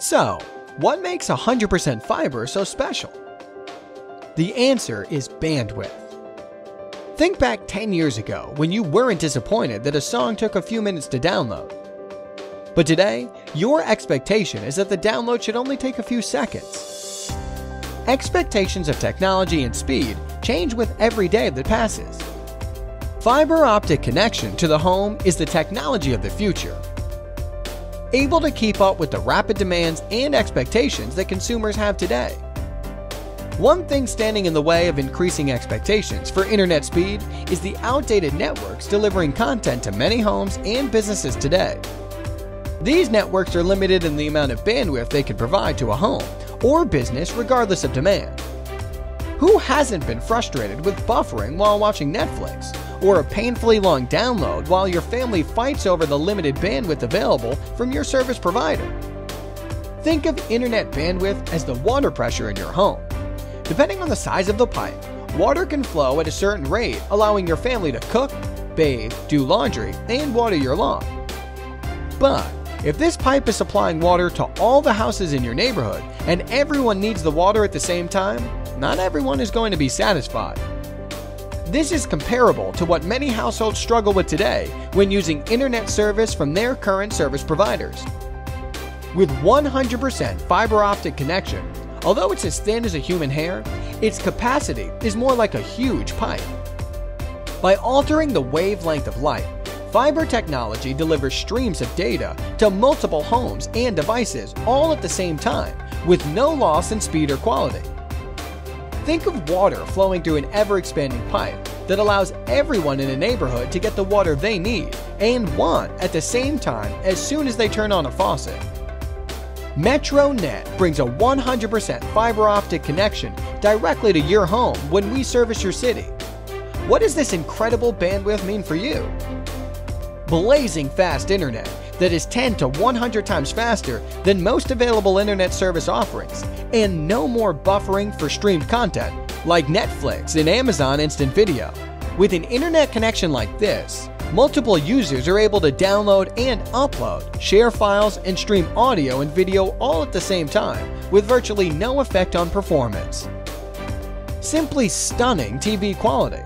So, what makes 100% fiber so special? The answer is bandwidth. Think back 10 years ago when you weren't disappointed that a song took a few minutes to download. But today, your expectation is that the download should only take a few seconds. Expectations of technology and speed change with every day that passes. Fiber optic connection to the home is the technology of the future able to keep up with the rapid demands and expectations that consumers have today. One thing standing in the way of increasing expectations for internet speed is the outdated networks delivering content to many homes and businesses today. These networks are limited in the amount of bandwidth they can provide to a home or business regardless of demand. Who hasn't been frustrated with buffering while watching Netflix or a painfully long download while your family fights over the limited bandwidth available from your service provider. Think of internet bandwidth as the water pressure in your home. Depending on the size of the pipe, water can flow at a certain rate, allowing your family to cook, bathe, do laundry, and water your lawn. But if this pipe is supplying water to all the houses in your neighborhood and everyone needs the water at the same time, not everyone is going to be satisfied. This is comparable to what many households struggle with today when using internet service from their current service providers. With 100% fiber optic connection, although it's as thin as a human hair, its capacity is more like a huge pipe. By altering the wavelength of light, fiber technology delivers streams of data to multiple homes and devices all at the same time with no loss in speed or quality. Think of water flowing through an ever-expanding pipe that allows everyone in a neighborhood to get the water they need and want at the same time as soon as they turn on a faucet. MetroNet brings a 100% fiber optic connection directly to your home when we service your city. What does this incredible bandwidth mean for you? Blazing fast internet that is 10 to 100 times faster than most available internet service offerings, and no more buffering for streamed content like Netflix and Amazon Instant Video. With an internet connection like this, multiple users are able to download and upload, share files, and stream audio and video all at the same time with virtually no effect on performance. Simply stunning TV quality.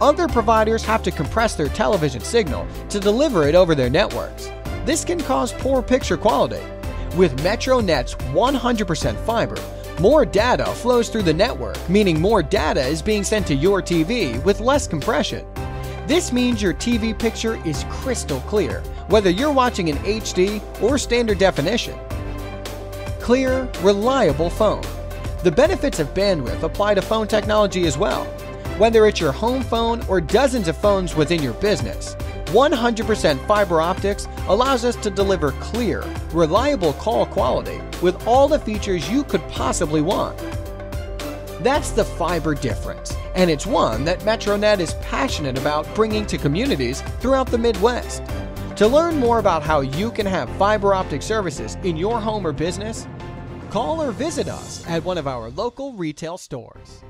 Other providers have to compress their television signal to deliver it over their networks. This can cause poor picture quality. With MetroNet's 100% fiber, more data flows through the network, meaning more data is being sent to your TV with less compression. This means your TV picture is crystal clear, whether you're watching in HD or standard definition. Clear, reliable phone. The benefits of bandwidth apply to phone technology as well. Whether it's your home phone or dozens of phones within your business, 100% fiber optics allows us to deliver clear, reliable call quality with all the features you could possibly want. That's the fiber difference, and it's one that MetroNet is passionate about bringing to communities throughout the Midwest. To learn more about how you can have fiber optic services in your home or business, call or visit us at one of our local retail stores.